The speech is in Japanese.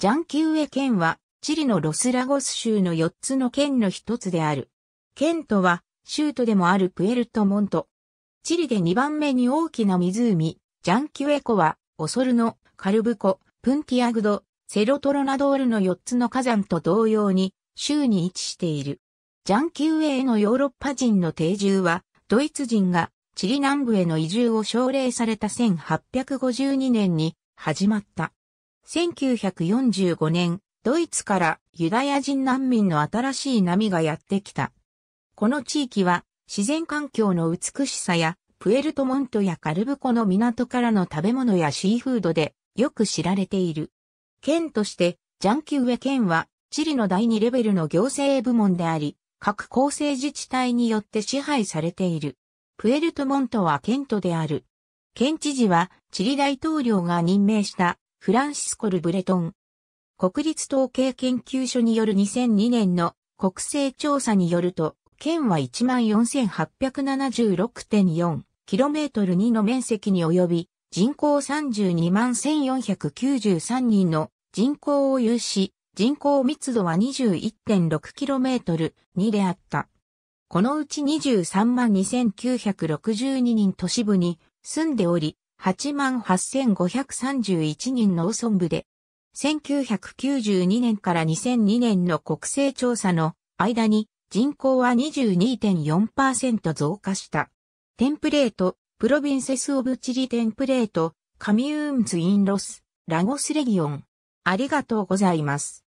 ジャンキウエ県は、チリのロスラゴス州の4つの県の一つである。県とは、州都でもあるプエルトモント。チリで2番目に大きな湖、ジャンキュエ湖は、オソルノ、カルブコ、プンティアグド、セロトロナドールの4つの火山と同様に、州に位置している。ジャンキウエへのヨーロッパ人の定住は、ドイツ人がチリ南部への移住を奨励された1852年に始まった。1945年、ドイツからユダヤ人難民の新しい波がやってきた。この地域は自然環境の美しさやプエルトモントやカルブコの港からの食べ物やシーフードでよく知られている。県としてジャンキウエ県はチリの第2レベルの行政部門であり、各構成自治体によって支配されている。プエルトモントは県都である。県知事はチリ大統領が任命したフランシスコル・ブレトン。国立統計研究所による2002年の国勢調査によると、県は 14,876.4km2 の面積に及び、人口321,493人の人口を有し、人口密度は 21.6km2 であった。このうち23万2962人都市部に住んでおり、88,531人農村部で、1992年から2002年の国勢調査の間に人口は22.4%増加した。テンプレート、プロビンセスオブチリテンプレート、カミューンズインロス、ラゴスレギオン。ありがとうございます。